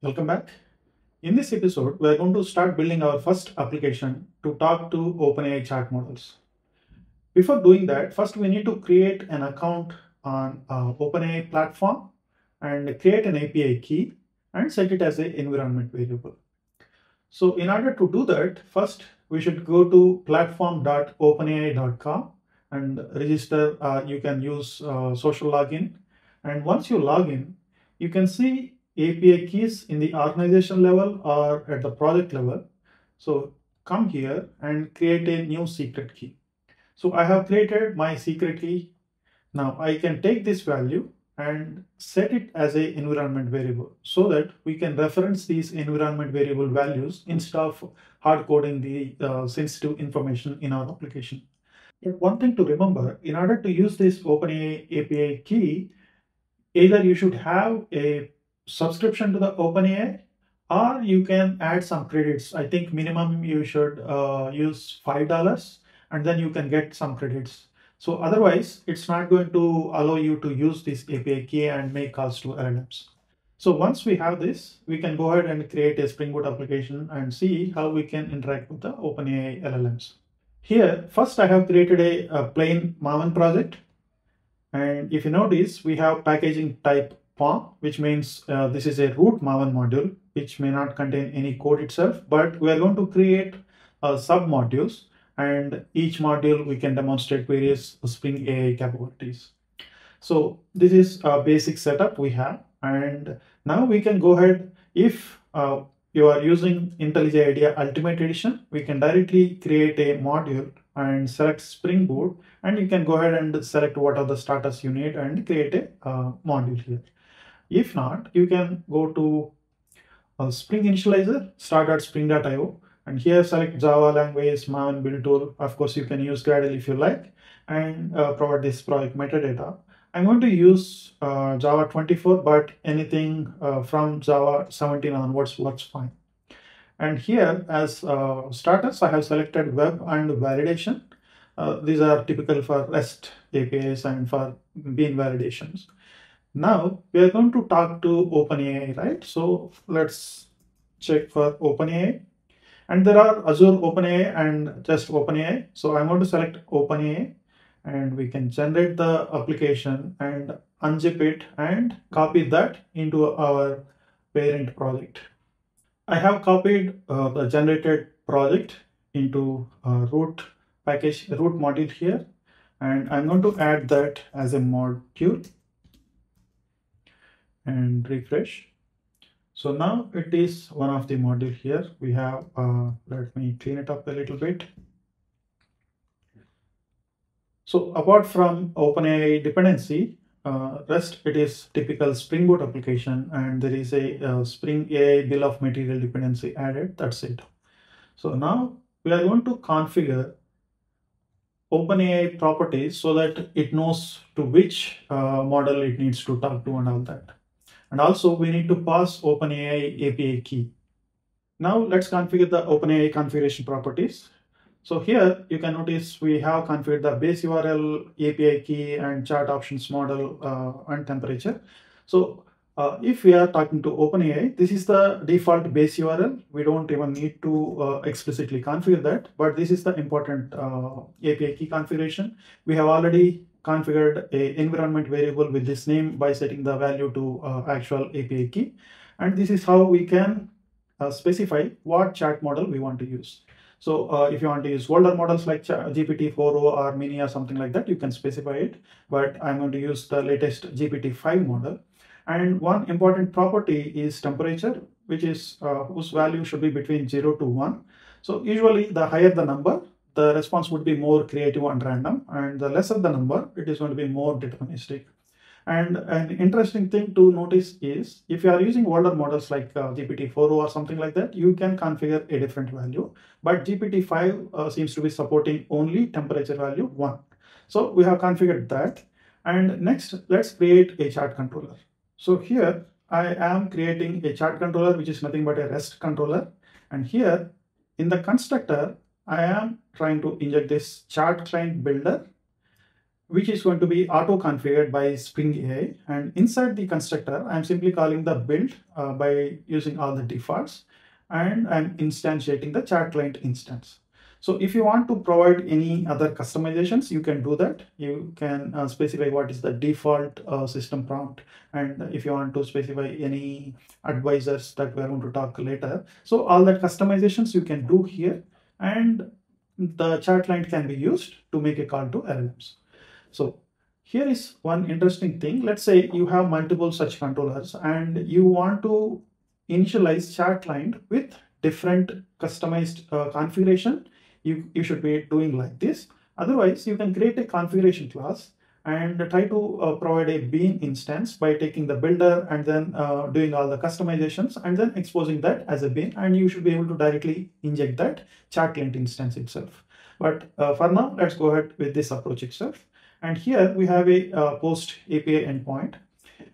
Welcome back. In this episode, we are going to start building our first application to talk to OpenAI chat models. Before doing that, first we need to create an account on uh, OpenAI platform and create an API key and set it as an environment variable. So in order to do that, first we should go to platform.openai.com and register. Uh, you can use uh, social login. And once you log in, you can see API keys in the organization level or at the project level. So come here and create a new secret key. So I have created my secret key. Now I can take this value and set it as a environment variable so that we can reference these environment variable values instead of hard coding the uh, sensitive information in our application. But one thing to remember, in order to use this OpenAI API key, either you should have a subscription to the OpenAI or you can add some credits. I think minimum you should uh, use $5 and then you can get some credits. So otherwise, it's not going to allow you to use this API key and make calls to LLMs. So once we have this, we can go ahead and create a Spring Boot application and see how we can interact with the OpenAI LLMs. Here, first I have created a, a plain Maven project. And if you notice, we have packaging type POM, which means uh, this is a root Maven module, which may not contain any code itself, but we are going to create uh, sub modules and each module we can demonstrate various Spring AI capabilities. So this is a basic setup we have. And now we can go ahead, if uh, you are using IntelliJ IDEA Ultimate Edition, we can directly create a module and select Spring Boot. And you can go ahead and select what are the starters you need and create a uh, module here. If not, you can go to uh, Spring Initializr, start.spring.io and here select Java language, Maven build tool. Of course, you can use Gradle if you like and uh, provide this project metadata. I'm going to use uh, Java 24, but anything uh, from Java 17 onwards works fine. And here as uh, starters, I have selected web and validation. Uh, these are typical for REST APIs and for bean validations. Now we are going to talk to OpenAI, right? So let's check for OpenAI. And there are Azure OpenAI and just OpenAI. So I'm going to select OpenAI and we can generate the application and unzip it and copy that into our parent project. I have copied uh, the generated project into a root package, root module here. And I'm going to add that as a module and refresh. So now it is one of the module here. We have, uh, let me clean it up a little bit. So apart from OpenAI dependency, uh, REST, it is typical Spring Boot application and there is a uh, Spring AI bill of material dependency added. That's it. So now we are going to configure OpenAI properties so that it knows to which uh, model it needs to talk to and all that. And also we need to pass OpenAI API key. Now let's configure the OpenAI configuration properties. So here you can notice we have configured the base URL, API key and chat options model uh, and temperature. So uh, if we are talking to OpenAI, this is the default base URL. We don't even need to uh, explicitly configure that, but this is the important uh, API key configuration. We have already configured a environment variable with this name by setting the value to uh, actual API key. And this is how we can uh, specify what chat model we want to use. So uh, if you want to use older models like GPT-4o or Mini or something like that, you can specify it. But I'm going to use the latest GPT-5 model. And one important property is temperature, which is uh, whose value should be between 0 to 1. So usually the higher the number, the response would be more creative and random. And the lesser the number, it is going to be more deterministic. And an interesting thing to notice is if you are using older models like uh, GPT-4o or something like that, you can configure a different value. But GPT-5 uh, seems to be supporting only temperature value 1. So we have configured that. And next, let's create a chat controller. So here I am creating a chat controller, which is nothing but a REST controller. And here in the constructor, I am trying to inject this chat client builder which is going to be auto configured by Spring AI. And inside the constructor, I'm simply calling the build uh, by using all the defaults and I'm instantiating the chat client instance. So if you want to provide any other customizations, you can do that. You can uh, specify what is the default uh, system prompt. And if you want to specify any advisors that we're going to talk later. So all that customizations you can do here and the chat client can be used to make a call to LLMs. So here is one interesting thing. Let's say you have multiple such controllers and you want to initialize chat client with different customized uh, configuration. You, you should be doing like this. Otherwise, you can create a configuration class and try to uh, provide a bean instance by taking the builder and then uh, doing all the customizations and then exposing that as a bean and you should be able to directly inject that chat client instance itself. But uh, for now, let's go ahead with this approach itself. And here we have a uh, post API endpoint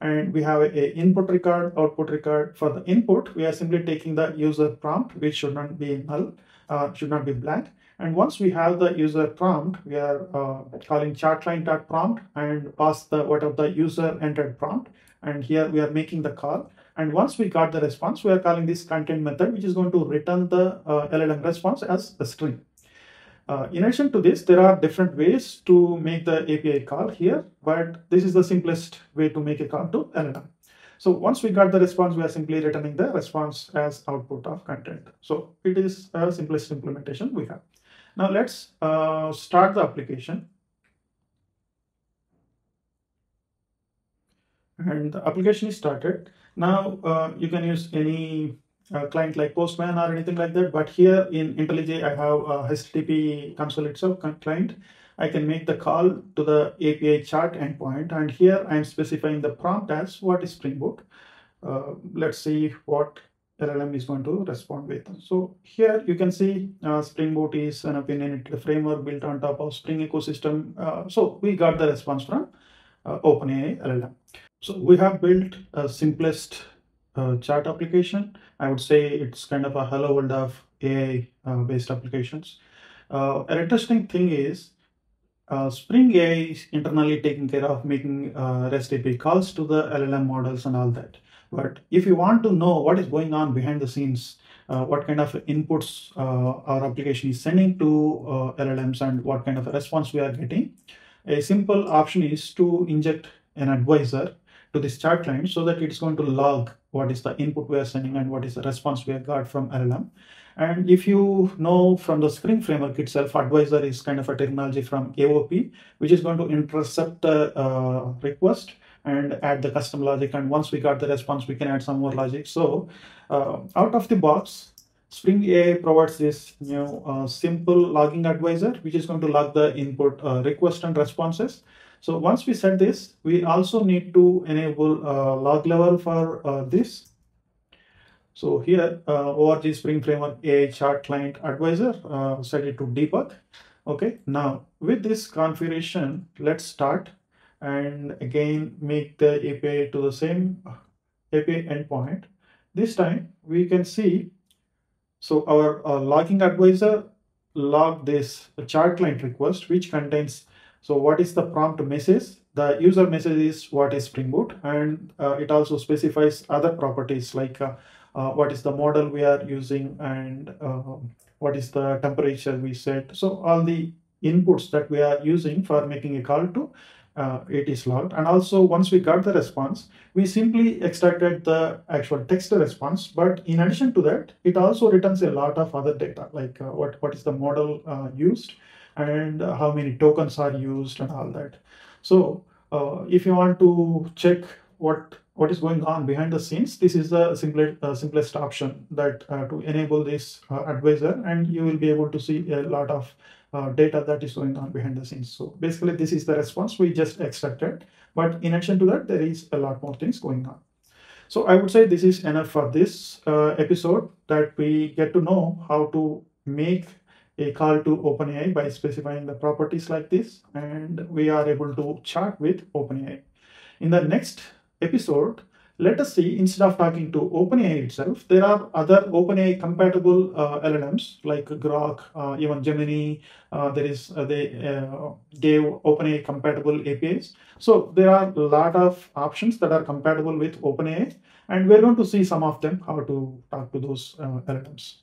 and we have a, input record, output record. For the input, we are simply taking the user prompt, which should not be null, uh, should not be blank. And once we have the user prompt, we are uh, calling chat client.prompt and pass the whatever the user entered prompt. And here we are making the call. And once we got the response, we are calling this content method, which is going to return the uh, LLM response as a string. Uh, in addition to this, there are different ways to make the API call here, but this is the simplest way to make a call to LLM. So once we got the response, we are simply returning the response as output of content. So it is a simplest implementation we have. Now let's uh, start the application. And the application is started. Now uh, you can use any uh, client like Postman or anything like that. But here in IntelliJ, I have a HTTP console itself client. I can make the call to the API chat endpoint. And here I'm specifying the prompt as what is Spring Boot. Uh, let's see what LLM is going to respond with. So here you can see uh, Spring Boot is an opinionated framework built on top of Spring ecosystem. Uh, so we got the response from uh, OpenAI LLM. So we have built a simplest uh, chat application. I would say it's kind of a hello world of AI uh, based applications. Uh, an interesting thing is uh, Spring AI is internally taking care of making uh, REST API calls to the LLM models and all that. But if you want to know what is going on behind the scenes, uh, what kind of inputs our application is sending to LLMs and what kind of a response we are getting, a simple option is to inject an advisor to this chat client so that it's going to log what is the input we are sending and what is the response we got from LLM. And if you know from the Spring framework itself, advisor is kind of a technology from AOP, which is going to intercept the uh, request and add the custom logic. And once we got the response, we can add some more logic. So uh, out of the box, Spring AI provides this you know, uh, simple logging advisor, which is going to log the input uh, request and responses. So once we set this, we also need to enable uh, log level for uh, this. So here, uh, ORG Spring Framework AI Chat Client Advisor, uh, set it to debug. Okay, now with this configuration, let's start and again make the API to the same API endpoint. This time we can see, so our uh, logging advisor log this chat client request, which contains so what is the prompt message? The user message is what is Spring Boot and uh, it also specifies other properties like uh, uh, what is the model we are using and um, what is the temperature we set. So all the inputs that we are using for making a call to uh, it is logged. And also once we got the response, we simply extracted the actual text response. But in addition to that, it also returns a lot of other data like uh, what, what is the model uh, used and how many tokens are used and all that. So uh, if you want to check what what is going on behind the scenes, this is the simplest, uh, simplest option that uh, to enable this uh, advisor and you will be able to see a lot of uh, data that is going on behind the scenes. So basically this is the response we just extracted. But in addition to that, there is a lot more things going on. So I would say this is enough for this uh, episode that we get to know how to make a call to OpenAI by specifying the properties like this, and we are able to chat with OpenAI. In the next episode, let us see instead of talking to OpenAI itself, there are other OpenAI compatible uh, LLMs like Grok, uh, even Gemini. Uh, there is uh, they uh, gave OpenAI compatible APIs. So there are a lot of options that are compatible with OpenAI, and we're going to see some of them how to talk to those uh, LLMs.